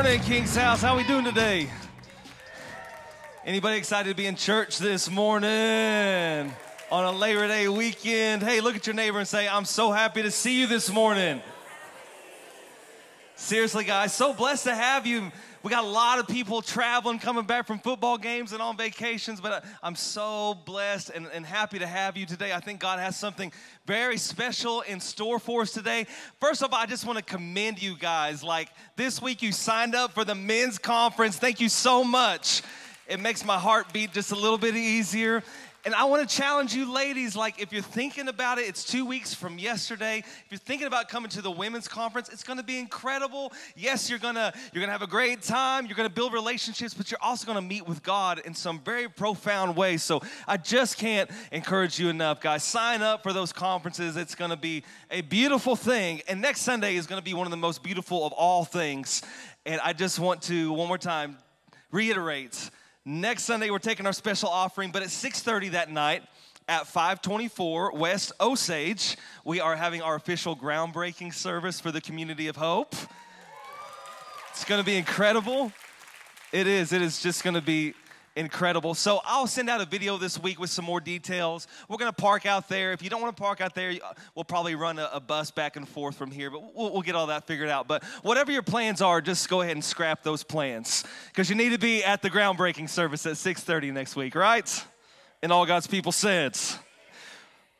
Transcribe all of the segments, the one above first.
morning, King's House. How we doing today? Anybody excited to be in church this morning on a Labor Day weekend? Hey, look at your neighbor and say, I'm so happy to see you this morning. Seriously, guys, so blessed to have you. We got a lot of people traveling, coming back from football games and on vacations, but uh, I'm so blessed and, and happy to have you today. I think God has something very special in store for us today. First of all, I just want to commend you guys. Like this week, you signed up for the men's conference. Thank you so much. It makes my heart beat just a little bit easier. And I want to challenge you, ladies, like if you're thinking about it, it's two weeks from yesterday. If you're thinking about coming to the women's conference, it's going to be incredible. Yes, you're gonna you're gonna have a great time. You're gonna build relationships, but you're also gonna meet with God in some very profound ways. So I just can't encourage you enough, guys. Sign up for those conferences. It's gonna be a beautiful thing. And next Sunday is gonna be one of the most beautiful of all things. And I just want to one more time reiterate Next Sunday, we're taking our special offering, but at 6:30 that night, at 524 West Osage, we are having our official groundbreaking service for the community of hope. It's gonna be incredible. It is. It is just gonna be incredible. So I'll send out a video this week with some more details. We're going to park out there. If you don't want to park out there, we'll probably run a, a bus back and forth from here, but we'll, we'll, get all that figured out. But whatever your plans are, just go ahead and scrap those plans because you need to be at the groundbreaking service at 6:30 next week, right? And all God's people said.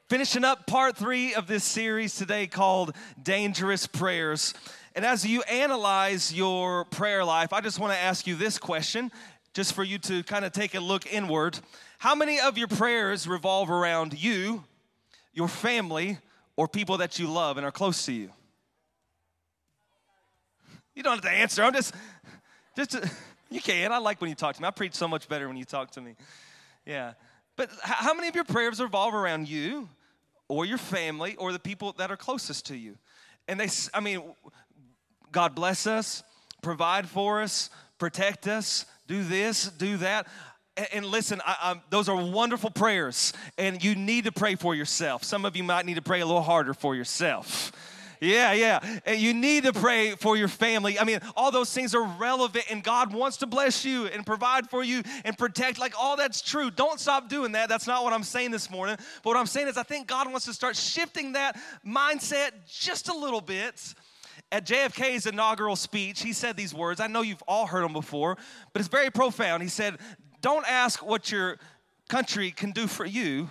Finishing up part three of this series today called Dangerous Prayers. And as you analyze your prayer life, I just want to ask you this question just for you to kind of take a look inward. How many of your prayers revolve around you, your family, or people that you love and are close to you? You don't have to answer. I'm just, just, you can. I like when you talk to me. I preach so much better when you talk to me. Yeah. But how many of your prayers revolve around you, or your family, or the people that are closest to you? And they, I mean, God bless us, provide for us, protect us, do this, do that. And listen, I, those are wonderful prayers, and you need to pray for yourself. Some of you might need to pray a little harder for yourself. Yeah, yeah. And you need to pray for your family. I mean, all those things are relevant, and God wants to bless you and provide for you and protect. Like, all that's true. Don't stop doing that. That's not what I'm saying this morning. But what I'm saying is, I think God wants to start shifting that mindset just a little bit at JFK's inaugural speech, he said these words. I know you've all heard them before, but it's very profound. He said, Don't ask what your country can do for you,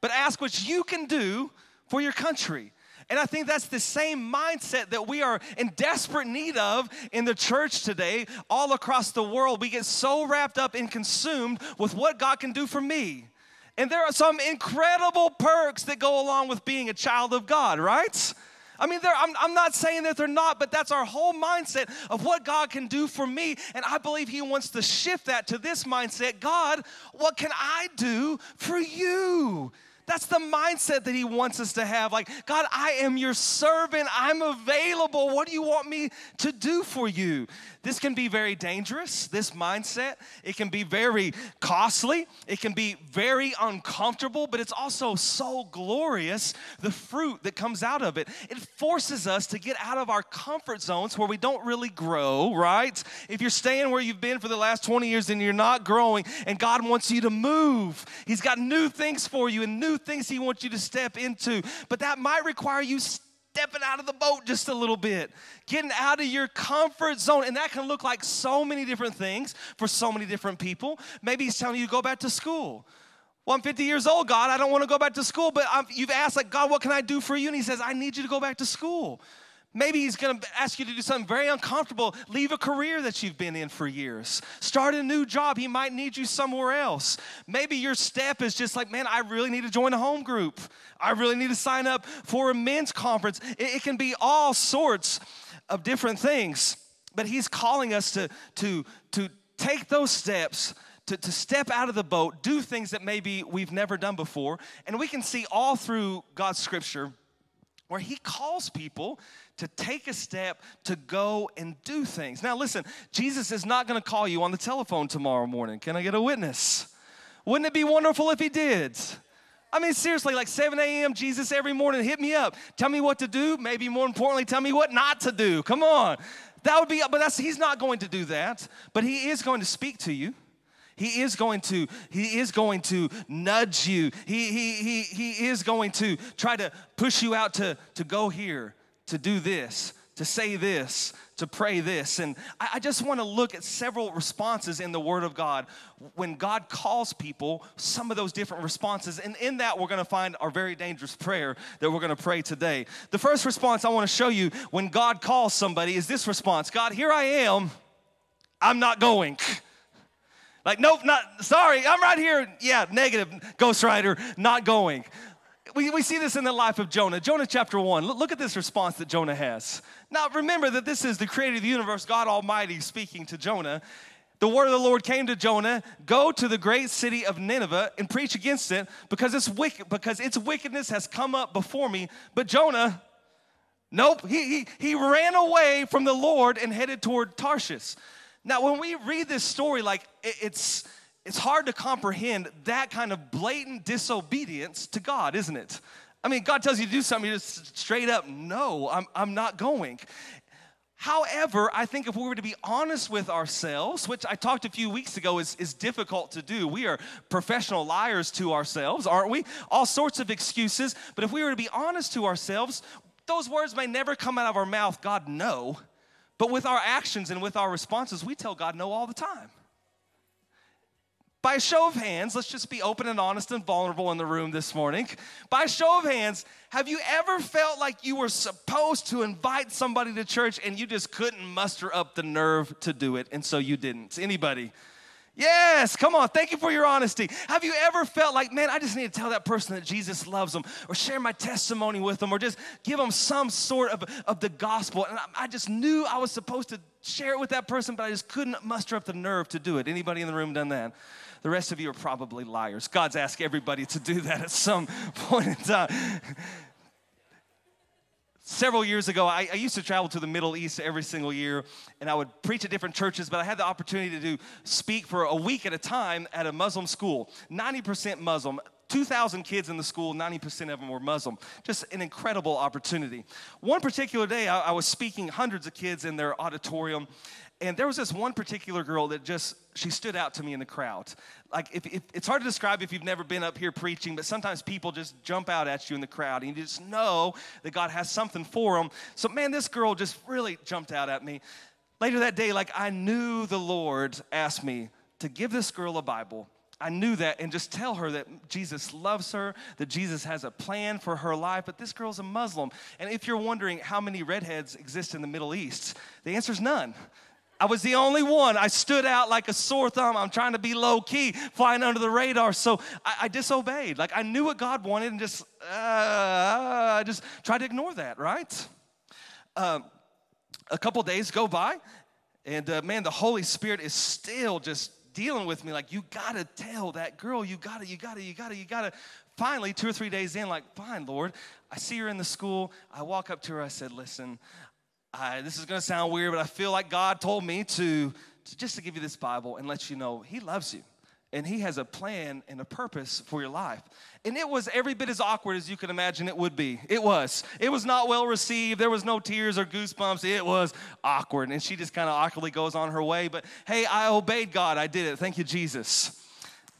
but ask what you can do for your country. And I think that's the same mindset that we are in desperate need of in the church today, all across the world. We get so wrapped up and consumed with what God can do for me. And there are some incredible perks that go along with being a child of God, right? I mean, I'm, I'm not saying that they're not, but that's our whole mindset of what God can do for me. And I believe He wants to shift that to this mindset God, what can I do for you? That's the mindset that he wants us to have. Like, God, I am your servant. I'm available. What do you want me to do for you? This can be very dangerous, this mindset. It can be very costly. It can be very uncomfortable, but it's also so glorious, the fruit that comes out of it. It forces us to get out of our comfort zones where we don't really grow, right? If you're staying where you've been for the last 20 years and you're not growing, and God wants you to move, He's got new things for you and new things He wants you to step into. But that might require you stepping out of the boat just a little bit, getting out of your comfort zone. And that can look like so many different things for so many different people. Maybe He's telling you to go back to school. Well, I'm 50 years old, God. I don't want to go back to school, but I'm, you've asked, like, God, what can I do for you? And He says, I need you to go back to school. Maybe he's gonna ask you to do something very uncomfortable. Leave a career that you've been in for years. Start a new job. He might need you somewhere else. Maybe your step is just like, man, I really need to join a home group. I really need to sign up for a men's conference. It, it can be all sorts of different things. But he's calling us to, to, to take those steps to, to step out of the boat, do things that maybe we've never done before. And we can see all through God's scripture where He calls people to take a step to go and do things. Now, listen, Jesus is not going to call you on the telephone tomorrow morning. Can I get a witness? Wouldn't it be wonderful if He did? I mean, seriously, like 7 a.m., Jesus every morning, hit me up. Tell me what to do. Maybe more importantly, tell me what not to do. Come on. That would be, but that's, he's not going to do that. But he is going to speak to you. He is going to, he is going to nudge you. He, he, he, he is going to try to push you out to, to go here, to do this, to say this, to pray this. And I, I just want to look at several responses in the Word of God. When God calls people, some of those different responses. And in that, we're going to find our very dangerous prayer that we're going to pray today. The first response I want to show you when God calls somebody is this response God, here I am, I'm not going. Like, nope, not sorry, I'm right here. Yeah, negative, Ghost Rider, not going. We, we see this in the life of Jonah. Jonah chapter 1. Look, look at this response that Jonah has. Now, remember that this is the creator of the universe, God Almighty, speaking to Jonah. The word of the Lord came to Jonah, go to the great city of Nineveh and preach against it because its wicked, because its wickedness has come up before me. But Jonah, nope, he, he, he ran away from the Lord and headed toward Tarshish. Now, when we read this story, like it's it's hard to comprehend that kind of blatant disobedience to God, isn't it? I mean, God tells you to do something, you just straight up, no, I'm, I'm not going. However, I think if we were to be honest with ourselves, which I talked a few weeks ago is, is difficult to do, we are professional liars to ourselves, aren't we? All sorts of excuses. But if we were to be honest to ourselves, those words may never come out of our mouth, God, no. But with our actions and with our responses, we tell God no all the time. By a show of hands, let's just be open and honest and vulnerable in the room this morning. By a show of hands, have you ever felt like you were supposed to invite somebody to church and you just couldn't muster up the nerve to do it, and so you didn't? Anybody? Yes, come on. Thank you for your honesty. Have you ever felt like, man, I just need to tell that person that Jesus loves them, or share my testimony with them, or just give them some sort of, of the gospel? And I, I just knew I was supposed to share it with that person, but I just couldn't muster up the nerve to do it. Anybody in the room done that? The rest of you are probably liars. God's asked everybody to do that at some point in time. Several years ago, I, I, used to travel to the Middle East every single year, and I would preach at different churches, but I had the opportunity to do, speak for a week at a time at a Muslim school. 90% Muslim, 2,000 kids in the school, 90% of them were Muslim. Just an incredible opportunity. One particular day, I, I was speaking hundreds of kids in their auditorium, and there was this one particular girl that just she stood out to me in the crowd like if, if, it's hard to describe if you've never been up here preaching but sometimes people just jump out at you in the crowd and you just know that god has something for them so man this girl just really jumped out at me later that day like i knew the lord asked me to give this girl a bible I knew that and just tell her that Jesus loves her, that Jesus has a plan for her life, but this girl's a Muslim. And if you're wondering how many redheads exist in the Middle East, the answer is none. I was the only one. I stood out like a sore thumb. I'm trying to be low key, flying under the radar. So I, I disobeyed. Like I knew what God wanted and just, uh, I just tried to ignore that, right? Um, a couple days go by, and uh, man, the Holy Spirit is still just dealing with me. Like, you gotta tell that girl, you gotta, you gotta, you gotta, you gotta. Finally, two or three days in, like, fine, Lord. I see her in the school. I walk up to her. I said, Listen, I, this is going to sound weird, but I feel like God told me to, to just to give you this Bible and let you know He loves you and He has a plan and a purpose for your life. And it was every bit as awkward as you can imagine it would be. It was. It was not well received. There was no tears or goosebumps. It was awkward. And she just kind of awkwardly goes on her way. But hey, I obeyed God. I did it. Thank you, Jesus.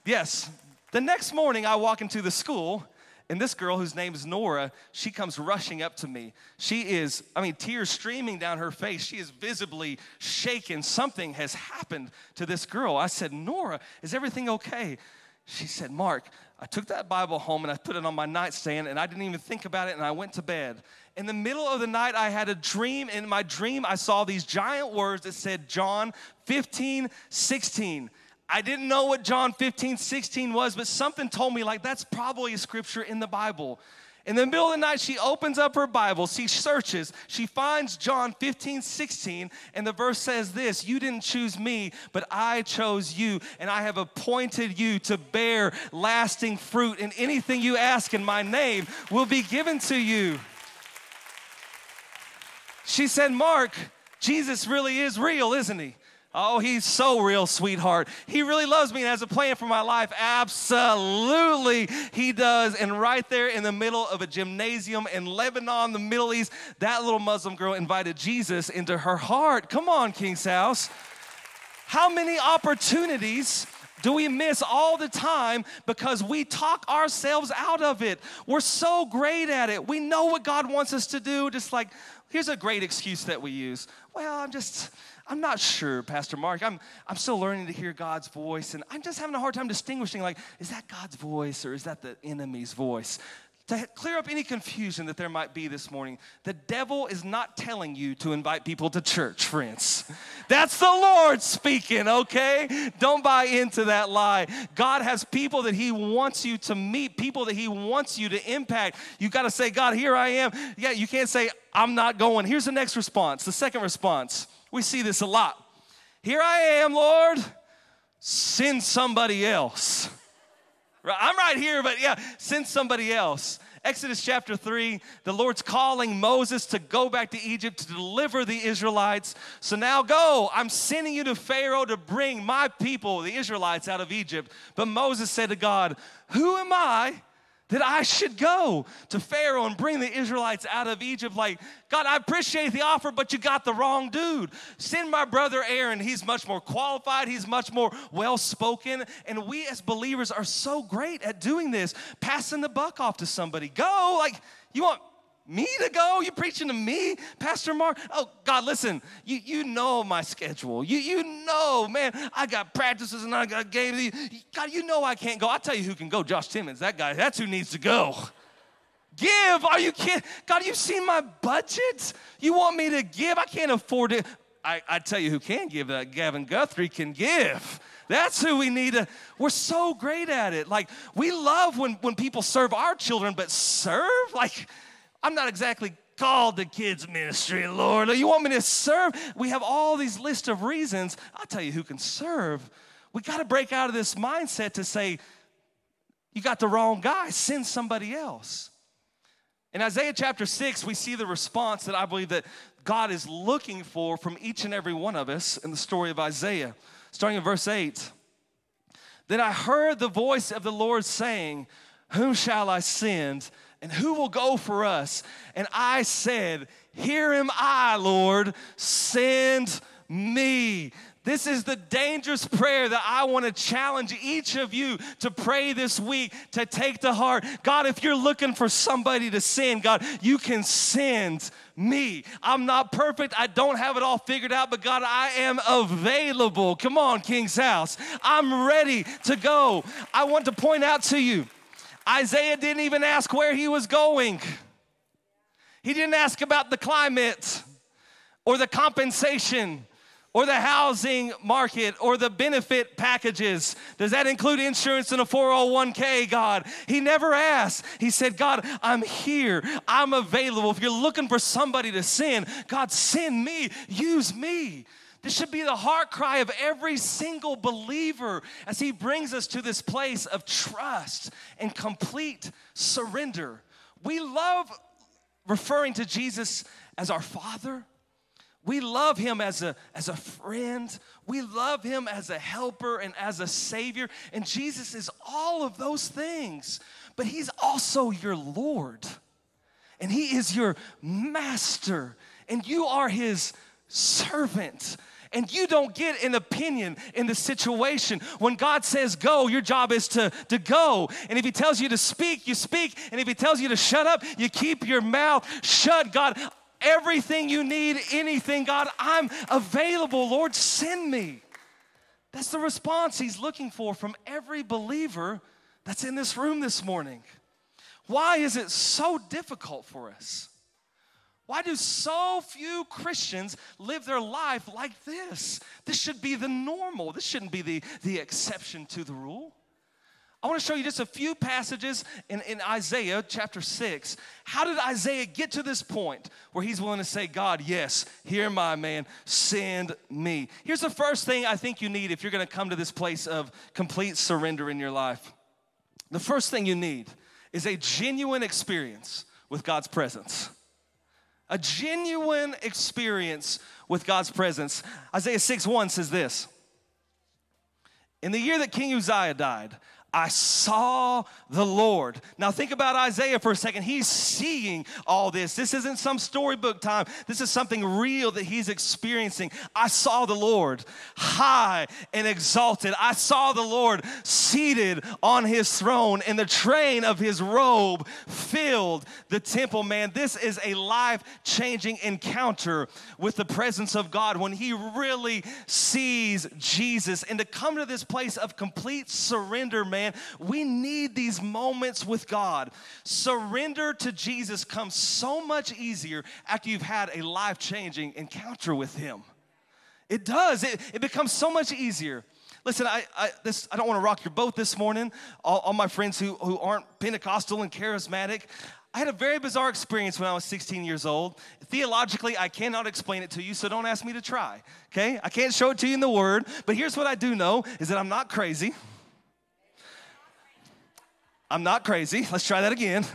Yes. The next morning, I walk into the school and this girl, whose name is Nora, she comes rushing up to me. She is, I mean, tears streaming down her face. She is visibly shaken. Something has happened to this girl. I said, Nora, is everything okay? She said, Mark, I took that Bible home and I put it on my nightstand and I didn't even think about it and I went to bed. In the middle of the night, I had a dream. In my dream, I saw these giant words that said John 15, 16. I didn't know what John 15, 16 was, but something told me, like, that's probably a scripture in the Bible. In the middle of the night, she opens up her Bible, she searches, she finds John 15, 16, and the verse says this You didn't choose me, but I chose you, and I have appointed you to bear lasting fruit, and anything you ask in my name will be given to you. She said, Mark, Jesus really is real, isn't he? Oh, he's so real, sweetheart. He really loves me and has a plan for my life. Absolutely, he does. And right there in the middle of a gymnasium in Lebanon, the Middle East, that little Muslim girl invited Jesus into her heart. Come on, King's House. How many opportunities do we miss all the time because we talk ourselves out of it? We're so great at it. We know what God wants us to do, just like, here's a great excuse that we use. Well, I'm just, I'm not sure, Pastor Mark. I'm, I'm still learning to hear God's voice, and I'm just having a hard time distinguishing, like, is that God's voice or is that the enemy's voice? to clear up any confusion that there might be this morning, the devil is not telling you to invite people to church, friends. That's the Lord speaking, okay? Don't buy into that lie. God has people that He wants you to meet, people that He wants you to impact. You got to say, God, here I am. Yeah, you can't say, I'm not going. Here's the next response, the second response. We see this a lot. Here I am, Lord. Send somebody else. I'm right here, but yeah, send somebody else. Exodus chapter 3, the Lord's calling Moses to go back to Egypt to deliver the Israelites. So now go. I'm sending you to Pharaoh to bring my people, the Israelites, out of Egypt. But Moses said to God, Who am I that I should go to Pharaoh and bring the Israelites out of Egypt. Like, God, I appreciate the offer, but you got the wrong dude. Send my brother Aaron. He's much more qualified, he's much more well spoken. And we as believers are so great at doing this, passing the buck off to somebody. Go, like, you want me to go? You preaching to me, Pastor Mark? Oh, God, listen, you, you know my schedule. You, you know, man, I got practices and I got games. God, you know I can't go. I'll tell you who can go. Josh Timmons, that guy, that's who needs to go. Give. Are you kidding? God, you've seen my budget? You want me to give? I can't afford it. I, I tell you who can give that. Gavin Guthrie can give. That's who we need to. We're so great at it. Like, we love when, when people serve our children, but serve? Like, I'm not exactly called to kids ministry, Lord. You want me to serve? We have all these list of reasons. I'll tell you who can serve. We got to break out of this mindset to say, you got the wrong guy, send somebody else. In Isaiah chapter 6, we see the response that I believe that God is looking for from each and every one of us in the story of Isaiah. Starting in verse 8. Then I heard the voice of the Lord saying, Whom shall I send? And who will go for us? And I said, Here am I, Lord, send me. This is the dangerous prayer that I want to challenge each of you to pray this week, to take to heart. God, if you're looking for somebody to send, God, you can send me. I'm not perfect. I don't have it all figured out, but God, I am available. Come on, King's House. I'm ready to go. I want to point out to you Isaiah didn't even ask where he was going. He didn't ask about the climate or the compensation or the housing market or the benefit packages. Does that include insurance and a 401k, God? He never asked. He said, God, I'm here. I'm available. If you're looking for somebody to send, God, send me. Use me. This should be the heart cry of every single believer as he brings us to this place of trust and complete surrender. We love referring to Jesus as our Father. We love him as a, as a friend. We love him as a helper and as a savior. And Jesus is all of those things. But he's also your Lord. And he is your master. And you are his servant and you don't get an opinion in the situation. When God says go, your job is to, to go. And if He tells you to speak, you speak. And if He tells you to shut up, you keep your mouth shut. God, everything you need, anything, God, I'm available. Lord, send me. That's the response He's looking for from every believer that's in this room this morning. Why is it so difficult for us? Why do so few Christians live their life like this? This should be the normal. This shouldn't be the, the exception to the rule. I want to show you just a few passages in, in Isaiah chapter 6. How did Isaiah get to this point where he's willing to say, God, yes, here my man, send me? Here's the first thing I think you need if you're going to come to this place of complete surrender in your life. The first thing you need is a genuine experience with God's presence a genuine experience with God's presence. Isaiah 6 1 says this In the year that King Uzziah died, I saw the Lord. Now, think about Isaiah for a second. He's seeing all this. This isn't some storybook time. This is something real that he's experiencing. I saw the Lord high and exalted. I saw the Lord seated on his throne, and the train of his robe filled the temple. Man, this is a life changing encounter with the presence of God when he really sees Jesus. And to come to this place of complete surrender, man man. We need these moments with God. Surrender to Jesus comes so much easier after you've had a life changing encounter with Him. It does, it, it becomes so much easier. Listen, I, I, this, I don't want to rock your boat this morning. All, all, my friends who, who aren't Pentecostal and charismatic, I had a very bizarre experience when I was 16 years old. Theologically, I cannot explain it to you, so don't ask me to try, okay? I can't show it to you in the Word, but here's what I do know is that I'm not crazy. I'm not crazy. Let's try that again.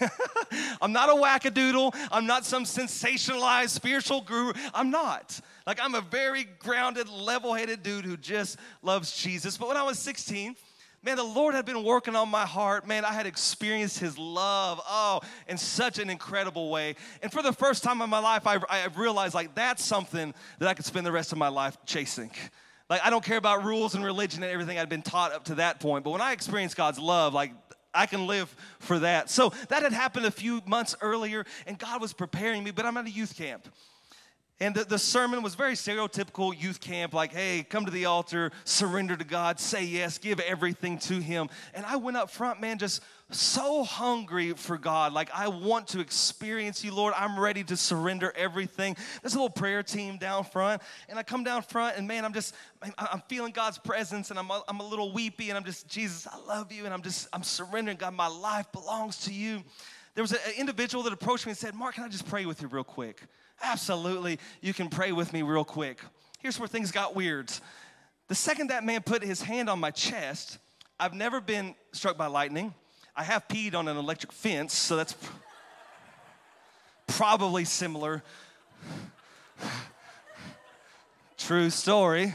I'm not a wackadoodle. I'm not some sensationalized spiritual guru. I'm not. Like, I'm a very grounded, level headed dude who just loves Jesus. But when I was 16, man, the Lord had been working on my heart. Man, I had experienced His love, oh, in such an incredible way. And for the first time in my life, I, I realized like that's something that I could spend the rest of my life chasing. Like, I don't care about rules and religion and everything I'd been taught up to that point. But when I experienced God's love, like, I can live for that. So that had happened a few months earlier, and God was preparing me, but I'm at a youth camp. And the, the, sermon was very stereotypical youth camp, like, hey, come to the altar, surrender to God, say yes, give everything to Him. And I went up front, man, just so hungry for God. Like, I want to experience you, Lord. I'm ready to surrender everything. There's a little prayer team down front, and I come down front, and man, I'm just, I'm feeling God's presence, and I'm a, I'm a little weepy, and I'm just, Jesus, I love you, and I'm just, I'm surrendering. God, my life belongs to you. There was an individual that approached me and said, Mark, can I just pray with you real quick? Absolutely, you can pray with me real quick. Here's where things got weird. The second that man put his hand on my chest, I've never been struck by lightning. I have peed on an electric fence, so that's probably similar. True story.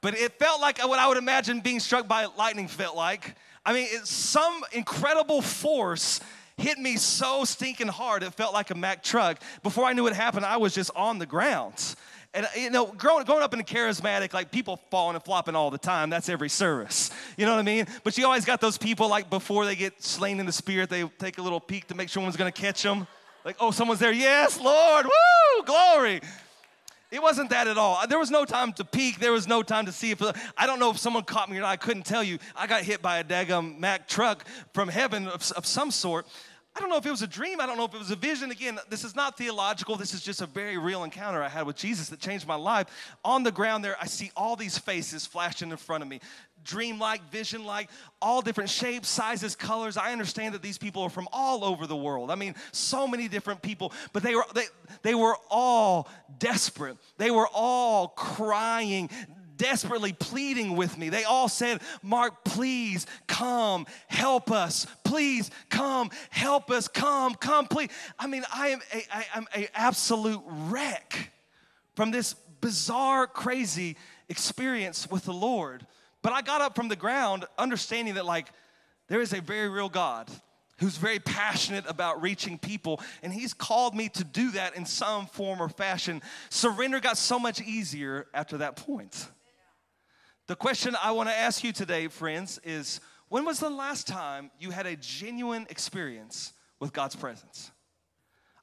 But it felt like what I would imagine being struck by lightning felt like. I mean, some incredible force hit me so stinking hard, it felt like a Mack truck. Before I knew it happened, I was just on the ground. And uh, you know, growing, growing up in a charismatic, like people falling and flopping all the time, that's every service. You know what I mean? But you always got those people like before they get slain in the spirit, they take a little peek to make sure one's gonna catch them. Like, oh, someone's there. Yes, Lord. Woo, glory. It wasn't that at all. Uh, there was no time to peek. There was no time to see if uh, I don't know if someone caught me or not. I couldn't tell you. I got hit by a daggum Mack truck from heaven of, of some sort. I don't know if it was a dream. I don't know if it was a vision. Again, this is not theological. This is just a very real encounter I had with Jesus that changed my life. On the ground there, I see all these faces flashing in front of me dream like, vision like, all different shapes, sizes, colors. I understand that these people are from all over the world. I mean, so many different people, but they were, they, they were all desperate. They were all crying desperately pleading with me. They all said, Mark, please come help us. Please come help us. Come, come, please. I mean, I am a, I am an absolute wreck from this bizarre, crazy experience with the Lord. But I got up from the ground understanding that, like, there is a very real God who's very passionate about reaching people, and he's called me to do that in some form or fashion. Surrender got so much easier after that point. The question I want to ask you today, friends, is when was the last time you had a genuine experience with God's presence?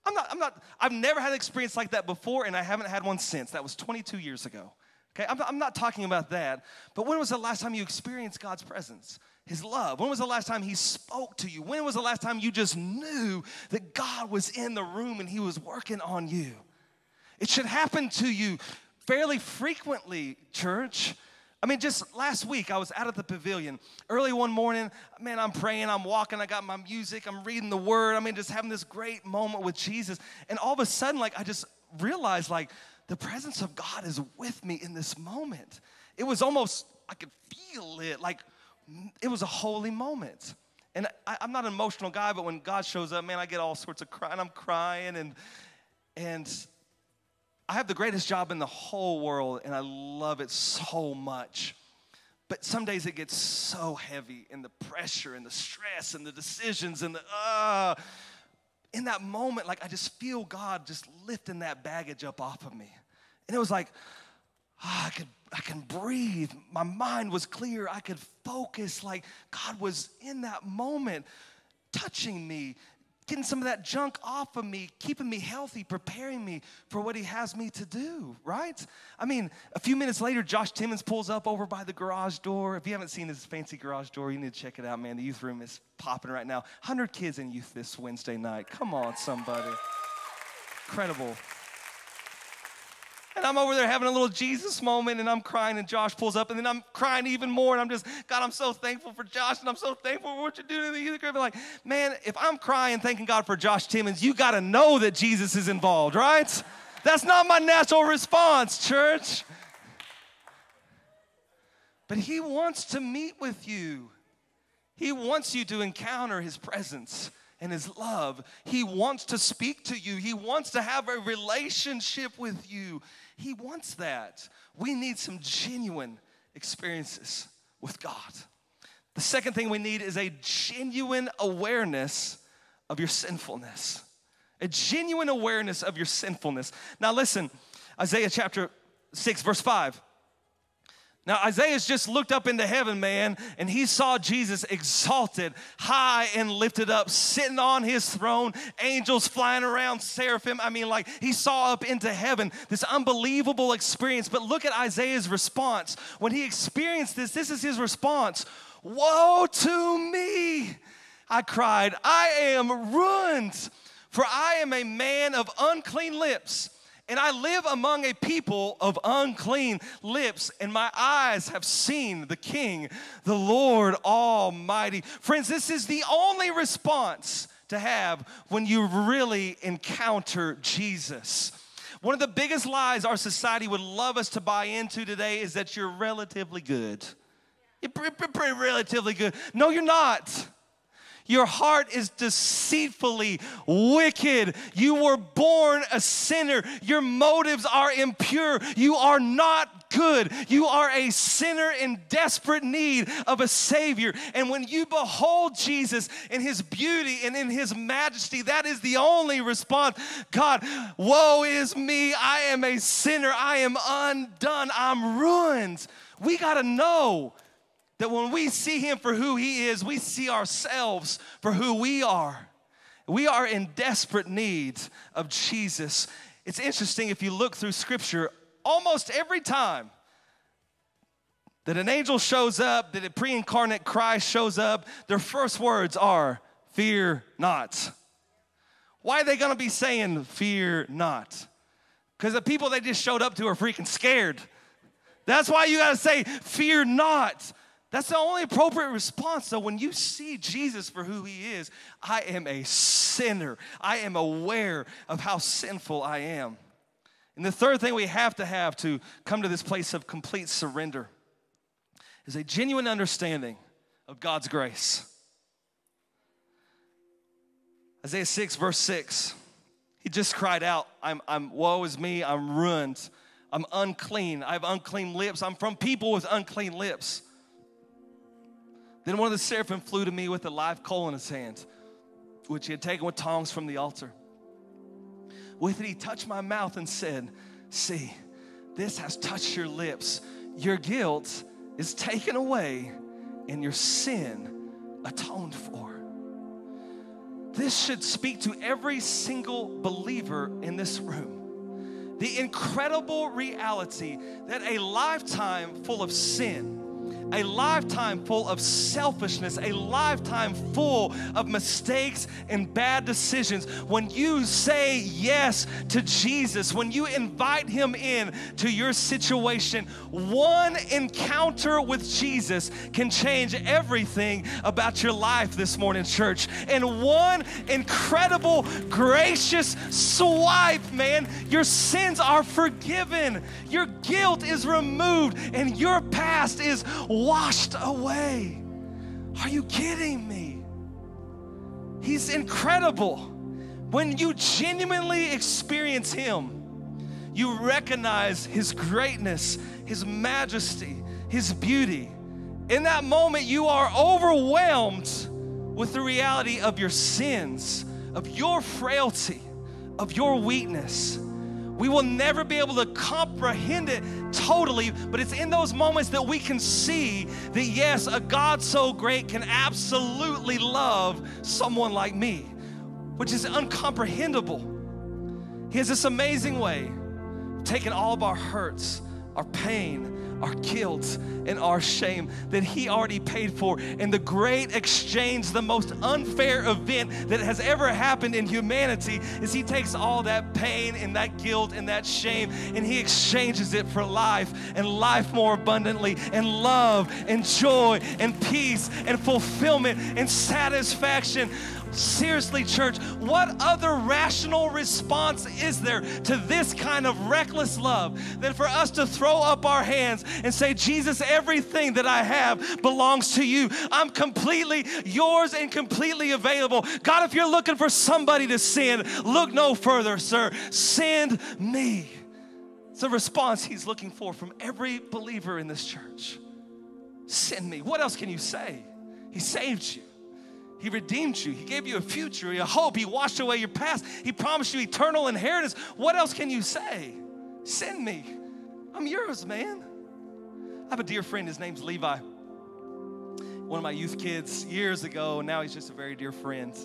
I'm not, I'm not, I've never had an experience like that before, and I haven't had one since. That was 22 years ago. Okay, I'm not, I'm not talking about that, but when was the last time you experienced God's presence? His love. When was the last time He spoke to you? When was the last time you just knew that God was in the room and He was working on you? It should happen to you fairly frequently, church. I mean, just last week, I was out at the pavilion. Early one morning, man, I'm praying, I'm walking, I got my music, I'm reading the word. I mean, just having this great moment with Jesus. And all of a sudden, like, I just realized, like, the presence of God is with me in this moment. It was almost, I could feel it, like, it was a holy moment. And I, am not an emotional guy, but when God shows up, man, I get all sorts of crying. I'm crying, and and I have the greatest job in the whole world, and I love it so much. But some days it gets so heavy, and the pressure, and the stress, and the decisions, and the uh, in that moment, like I just feel God just lifting that baggage up off of me, and it was like oh, I could I can breathe. My mind was clear. I could focus like God was in that moment touching me, some of that junk off of me, keeping me healthy, preparing me for what He has me to do, right? I mean, a few minutes later, Josh Timmons pulls up over by the garage door. If you haven't seen his fancy garage door, you need to check it out, man. The youth room is popping right now. 100 kids in youth this Wednesday night. Come on, somebody. Incredible. And I'm over there having a little Jesus moment and I'm crying and Josh pulls up and then I'm crying even more and I'm just, God, I'm so thankful for Josh and I'm so thankful for what you're doing in the youth group. like, man, if I'm crying thanking God for Josh Timmons, you got to know that Jesus is involved, right? That's not my natural response, church. But he wants to meet with you. He wants you to encounter his presence and his love. He wants to speak to you. He wants to have a relationship with you. He wants that. We need some genuine experiences with God. The second thing we need is a genuine awareness of your sinfulness. A genuine awareness of your sinfulness. Now, listen, Isaiah chapter 6, verse 5. Now, Isaiah's just looked up into heaven, man, and he saw Jesus exalted, high and lifted up, sitting on his throne, angels flying around, seraphim. I mean, like he saw up into heaven this unbelievable experience. But look at Isaiah's response. When he experienced this, this is his response Woe to me! I cried, I am ruined, for I am a man of unclean lips and I live among a people of unclean lips, and my eyes have seen the King, the Lord Almighty. Friends, this is the only response to have when you really encounter Jesus. One of the biggest lies our society would love us to buy into today is that you're relatively good. You're pretty relatively good. No, you're not. Your heart is deceitfully wicked. You were born a sinner. Your motives are impure. You are not good. You are a sinner in desperate need of a Savior. And when you behold Jesus in His beauty and in His majesty, that is the only response God, woe is me. I am a sinner. I am undone. I'm ruined. We got to know that when we see him for who he is, we see ourselves for who we are. We are in desperate need of Jesus. It's interesting if you look through scripture, almost every time that an angel shows up, that a pre incarnate Christ shows up, their first words are, Fear not. Why are they gonna be saying, Fear not? Because the people they just showed up to are freaking scared. That's why you gotta say, Fear not. That's the only appropriate response. So when you see Jesus for who he is, I am a sinner. I am aware of how sinful I am. And the third thing we have to have to come to this place of complete surrender is a genuine understanding of God's grace. Isaiah 6, verse 6, he just cried out, I'm, I'm woe is me, I'm ruined, I'm unclean, I have unclean lips, I'm from people with unclean lips. Then one of the seraphim flew to me with a live coal in his hand, which he had taken with tongs from the altar. With it, he touched my mouth and said, See, this has touched your lips. Your guilt is taken away and your sin atoned for. This should speak to every single believer in this room. The incredible reality that a lifetime full of sin a lifetime full of selfishness, a lifetime full of mistakes and bad decisions. When you say yes to Jesus, when you invite Him in to your situation, one encounter with Jesus can change everything about your life this morning, church. And one incredible, gracious swipe, man, your sins are forgiven, your guilt is removed, and your past is washed away. Are you kidding me? He's incredible. When you genuinely experience Him, you recognize His greatness, His majesty, His beauty. In that moment, you are overwhelmed with the reality of your sins, of your frailty, of your weakness. We will never be able to comprehend it totally, but it's in those moments that we can see that, yes, a God so great can absolutely love someone like me, which is uncomprehendable. He has this amazing way of taking all of our hurts, our pain, our guilt and our shame that He already paid for. And the great exchange, the most unfair event that has ever happened in humanity, is He takes all that pain and that guilt and that shame and He exchanges it for life and life more abundantly and love and joy and peace and fulfillment and satisfaction. Seriously, church, what other rational response is there to this kind of reckless love than for us to throw up our hands and say, Jesus, everything that I have belongs to you. I'm completely yours and completely available. God, if you're looking for somebody to send, look no further, sir. Send me. It's a response he's looking for from every believer in this church. Send me. What else can you say? He saved you. He redeemed you. He gave you a future, a hope. He washed away your past. He promised you eternal inheritance. What else can you say? Send me. I'm yours, man. I have a dear friend. His name's Levi. One of my youth kids years ago. Now he's just a very dear friend.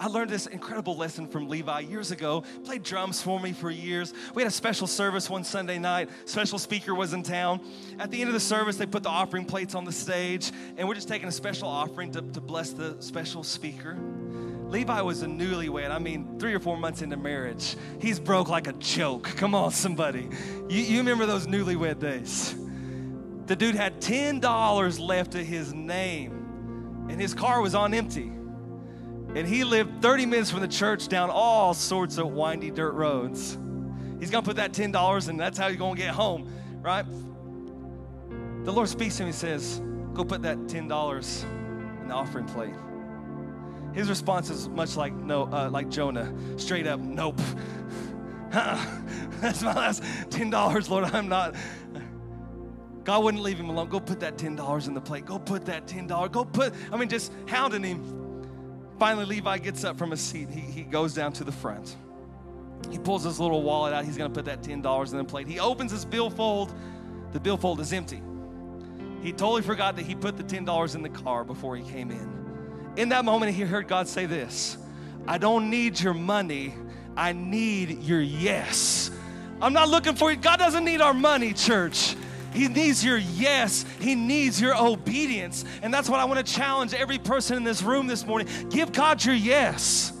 I learned this incredible lesson from Levi years ago. Played drums for me for years. We had a special service one Sunday night. Special speaker was in town. At the end of the service, they put the offering plates on the stage, and we're just taking a special offering to, to bless the special speaker. Levi was a newlywed. I mean, three or four months into marriage. He's broke like a joke. Come on, somebody. You, you remember those newlywed days? The dude had $10 left to his name, and his car was on empty. And he lived 30 minutes from the church down all sorts of windy dirt roads. He's gonna put that $10 and that's how he's gonna get home, right? The Lord speaks to him, he says, Go put that $10 in the offering plate. His response is much like no, uh, like Jonah, straight up, nope. That's my last $10, Lord. I'm not. God wouldn't leave him alone. Go put that $10 in the plate. Go put that $10. Go put, I mean, just hounding him. Finally, Levi gets up from his seat. He, he goes down to the front. He pulls his little wallet out. He's going to put that $10 in the plate. He opens his billfold. The billfold is empty. He totally forgot that he put the $10 in the car before he came in. In that moment, he heard God say this I don't need your money, I need your yes. I'm not looking for you. God doesn't need our money, church. He needs your yes. He needs your obedience. And that's what I want to challenge every person in this room this morning. Give God your yes.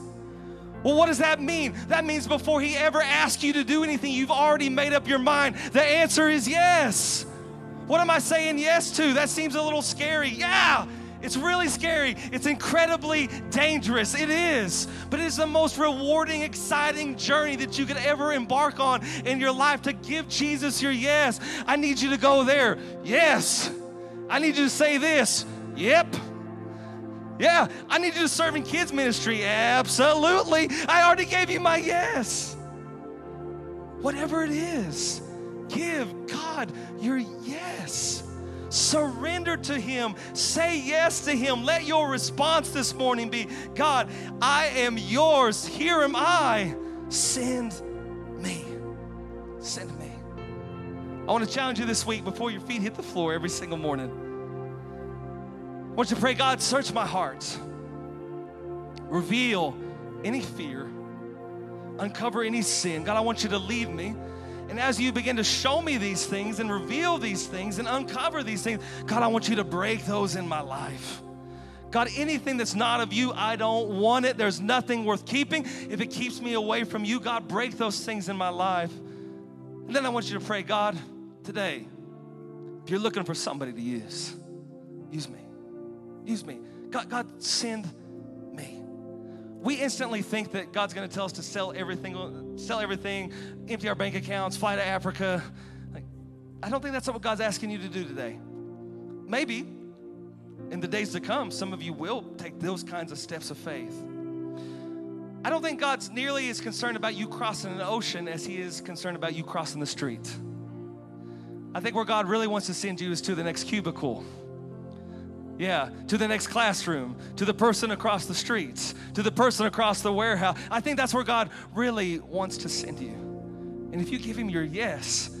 Well, what does that mean? That means before He ever asks you to do anything, you've already made up your mind. The answer is yes. What am I saying yes to? That seems a little scary. Yeah, it's really scary. It's incredibly dangerous. It is. But it is the most rewarding, exciting journey that you could ever embark on in your life to give Jesus your yes. I need you to go there. Yes. I need you to say this. Yep. Yeah, I need you to serve in kids' ministry. Absolutely. I already gave you my yes. Whatever it is, give God your yes. Surrender to Him. Say yes to Him. Let your response this morning be God, I am yours. Here am I. Send me. Send me. I want to challenge you this week before your feet hit the floor every single morning. I want you to pray, God, search my heart. Reveal any fear. Uncover any sin. God, I want you to lead me. And as you begin to show me these things and reveal these things and uncover these things, God, I want you to break those in my life. God, anything that's not of you, I don't want it. There's nothing worth keeping. If it keeps me away from you, God, break those things in my life. And then I want you to pray, God, today, if you're looking for somebody to use, use me. Use me. God, God send we instantly think that God's going to tell us to sell everything, sell everything, empty our bank accounts, fly to Africa. Like, I don't think that's what God's asking you to do today. Maybe in the days to come, some of you will take those kinds of steps of faith. I don't think God's nearly as concerned about you crossing an ocean as He is concerned about you crossing the street. I think where God really wants to send you is to the next cubicle. Yeah, to the next classroom, to the person across the streets, to the person across the warehouse. I think that's where God really wants to send you. And if you give Him your yes,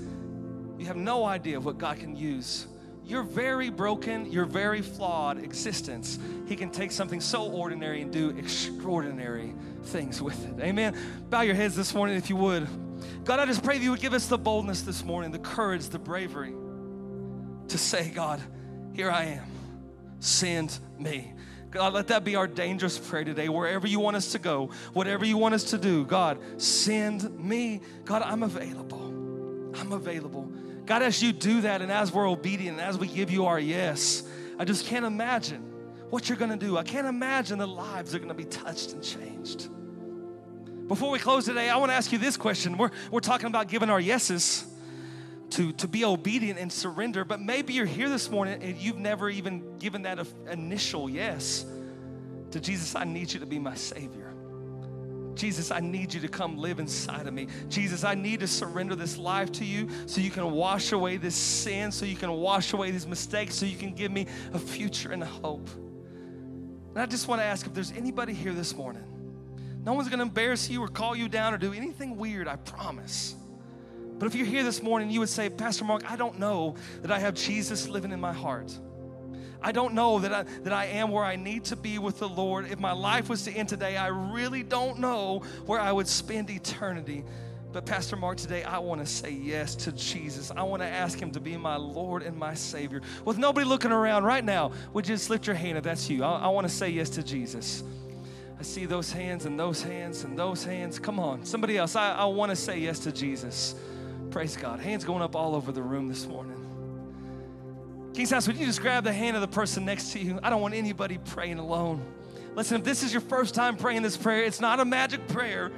you have no idea what God can use. Your very broken, your very flawed existence, He can take something so ordinary and do extraordinary things with it. Amen. Bow your heads this morning if you would. God, I just pray that you would give us the boldness this morning, the courage, the bravery to say, God, here I am. Send me. God, let that be our dangerous prayer today. Wherever you want us to go, whatever you want us to do, God, send me. God, I'm available. I'm available. God, as you do that and as we're obedient and as we give you our yes, I just can't imagine what you're going to do. I can't imagine the lives are going to be touched and changed. Before we close today, I want to ask you this question. We're, we're talking about giving our yeses to, to be obedient and surrender, but maybe you're here this morning and you've never even given that initial yes to Jesus. I need you to be my Savior. Jesus, I need you to come live inside of me. Jesus, I need to surrender this life to you so you can wash away this sin, so you can wash away these mistakes, so you can give me a future and a hope. And I just want to ask if there's anybody here this morning no one's gonna embarrass you or call you down or do anything weird, I promise. But if you're here this morning, you would say, Pastor Mark, I don't know that I have Jesus living in my heart. I don't know that I, that I am where I need to be with the Lord. If my life was to end today, I really don't know where I would spend eternity. But, Pastor Mark, today I want to say yes to Jesus. I want to ask Him to be my Lord and my Savior. With nobody looking around right now, would you just lift your hand if that's you? I, I want to say yes to Jesus. I see those hands and those hands and those hands. Come on, somebody else. I, I want to say yes to Jesus. Praise God. Hands going up all over the room this morning. King's House, would you just grab the hand of the person next to you? I don't want anybody praying alone. Listen, if this is your first time praying this prayer, it's not a magic prayer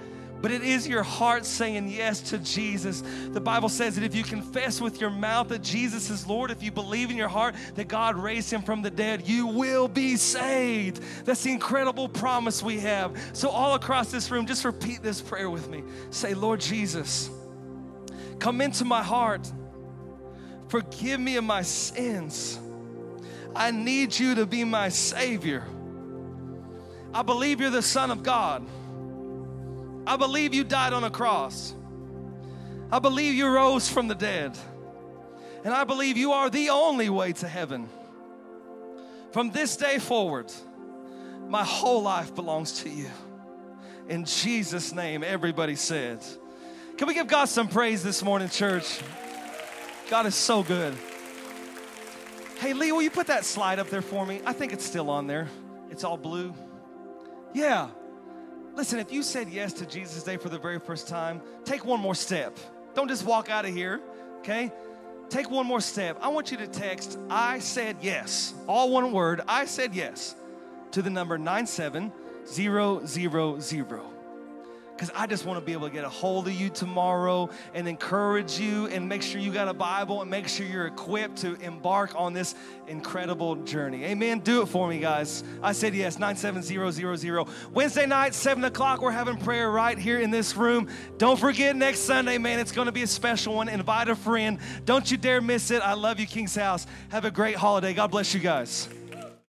but it is your heart saying yes to Jesus. The Bible says that if you confess with your mouth that Jesus is Lord, if you believe in your heart that God raised him from the dead, you will be saved. That's the incredible promise we have. So, all across this room, just repeat this prayer with me. Say, Lord Jesus, come into my heart, forgive me of my sins. I need you to be my Savior. I believe you're the Son of God. I believe you died on a cross. I believe you rose from the dead. And I believe you are the only way to heaven. From this day forward, my whole life belongs to you. In Jesus' name, everybody said. Can we give God some praise this morning, church? God is so good. Hey, Lee, will you put that slide up there for me? I think it's still on there. It's all blue. Yeah. Listen, if you said yes to Jesus today for the very first time, take one more step. Don't just walk out of here, okay? Take one more step. I want you to text, I said yes, all one word, I said yes, to the number 97000 because I just want to be able to get a hold of you tomorrow and encourage you and make sure you got a Bible and make sure you're equipped to embark on this incredible journey. Amen. Do it for me, guys. I said yes, 97000. Wednesday night, 7 o'clock, we're having prayer right here in this room. Don't forget next Sunday, man, it's going to be a special one. Invite a friend. Don't you dare miss it. I love you, King's House. Have a great holiday. God bless you guys.